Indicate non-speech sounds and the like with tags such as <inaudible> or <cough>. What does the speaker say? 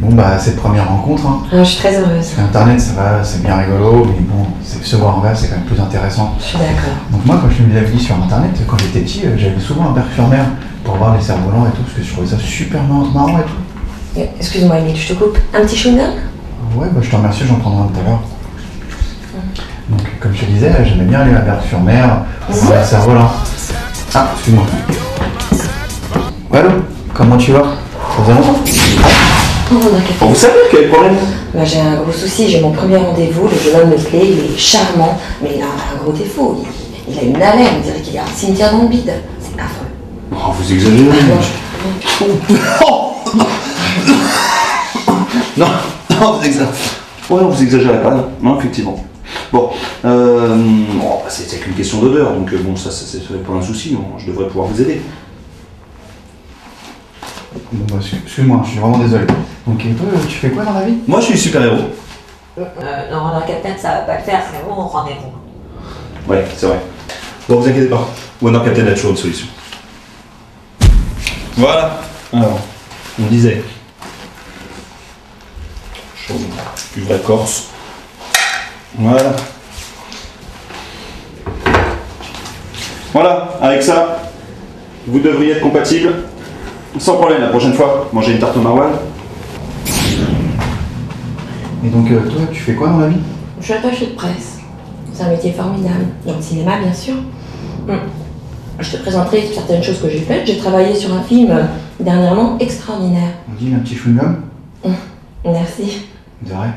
bah, cette première rencontre. Hein. Ah, je suis très heureuse. Parce qu'Internet, ça va, c'est bien rigolo, mais bon, se voir en vrai, c'est quand même plus intéressant. Je suis d'accord. Donc moi, quand je me mis sur Internet, quand j'étais petit, euh, j'allais souvent à Berck-sur-Mer pour voir les cerfs-volants et tout, parce que je trouvais ça super mar- marrant et tout. Excuse-moi, Emile, je te coupe. Un petit chewing-gum? Ouais, bah, je te remercie, j'en prendrai un tout à l'heure. Donc, comme je te disais, j'aimais bien aller à Berck-sur-Mer pour voir les cerfs-volants. Ah, excuse-moi. Allô? Comment tu vas? Ça va longtemps Oh, café. Bon, vous savez quel problème Bah, j'ai un gros souci, j'ai mon premier rendez-vous, le jeune homme me plaît, il est charmant, mais il a un gros défaut. Il, il a une haleine, on dirait qu'il a un cimetière dans le bide. C'est affreux. Oh, vous exagérez. Non, je- <laughs> Non, non, vous exagérez. Ouais, vous exagérez pas, non, non effectivement. Bon, euh, bon, bah, c'est qu'une question d'odeur, donc euh, bon, ça, ça, c'est pas un souci, non, je devrais pouvoir vous aider. Bon, bah, excuse- excuse-moi, je suis vraiment désolé. Donc, et toi, tu fais quoi dans la vie? Moi, je suis super-héros. Euh, non, non, Captain, ça va pas le faire, c'est bon, rendez-vous. Ouais, c'est vrai. Bon, vous inquiétez pas. Wonder Captain a toujours une solution. Voilà. Alors, on disait. Chose du vrai corse. Voilà. Voilà, avec ça, vous devriez être compatibles. Sans problème, la prochaine fois, mangez une tarte au maroilles. Et donc, euh, toi, tu fais quoi dans la vie? Je suis attachée de presse. C'est un métier formidable. Dans le cinéma, bien sûr. Hum. Je te présenterai certaines choses que j'ai faites. J'ai travaillé sur un film euh, dernièrement extraordinaire. On dit un petit chewing-gum? Merci. De vrai